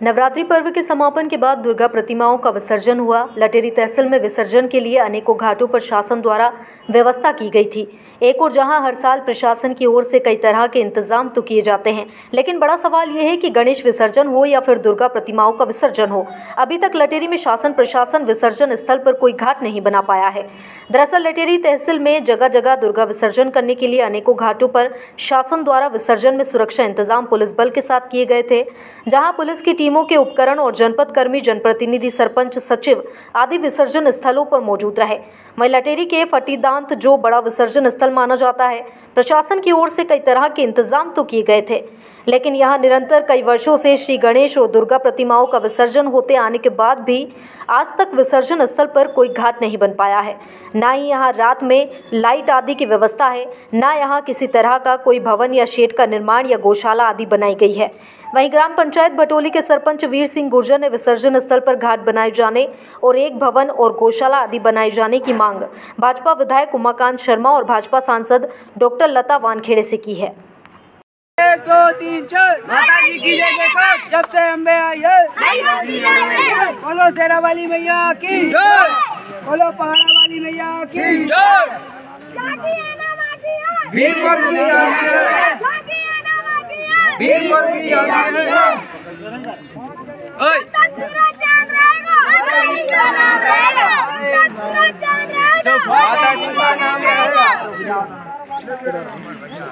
नवरात्रि पर्व के समापन के बाद दुर्गा प्रतिमाओं का विसर्जन हुआ। लटेरी तहसील में विसर्जन के लिए अनेकों घाटों पर शासन द्वारा व्यवस्था की गई थी। एक और जहाँ हर साल प्रशासन की ओर से कई तरह के इंतज़ाम तो किए जाते हैं, लेकिन बड़ा सवाल यह है कि गणेश विसर्जन हो या फिर दुर्गा प्रतिमाओं का विसर्जन हो, अभी तक लटेरी में शासन प्रशासन विसर्जन स्थल पर कोई घाट नहीं बना पाया है। दरअसल लटेरी तहसील में जगह जगह दुर्गा विसर्जन करने के लिए अनेकों घाटों पर शासन द्वारा विसर्जन में सुरक्षा इंतज़ाम पुलिस बल के साथ किए गए थे, जहाँ पुलिस की टीमों के उपकरण और जनपद कर्मी जनप्रतिनिधि, सरपंच, सचिव आदि विसर्जन स्थलों पर मौजूद रहे। वहीं लटेरी के फटीदांत, जो बड़ा विसर्जन स्थल माना जाता है, प्रशासन की ओर से कई तरह के इंतज़ाम तो किए गए थे। लेकिन यहाँ निरंतर कई वर्षों से श्री गणेश और दुर्गा प्रतिमाओं का विसर्जन होते आने के बाद भी आज तक विसर्जन स्थल पर कोई घाट नहीं बन पाया है। ना ही यहाँ रात में लाइट आदि की व्यवस्था है, ना यहाँ किसी तरह का कोई भवन या शेड का निर्माण या गौशाला आदि बनाई गई है। वहीं ग्राम पंचायत भटोली के सरपंच वीर सिंह गुर्जर ने विसर्जन स्थल पर घाट बनाए जाने और एक भवन और गौशाला आदि बनाए जाने की मांग भाजपा विधायक उमाकांत शर्मा और भाजपा सांसद डॉक्टर लता वानखेड़े से की है। एक दो तीन चार माता जी की जय जब से अम्बे आई है। बोलो शेरा वाली मैया की बोलो पहाड़ा वाली मैया की है है। माता जी का नाम रहेगा।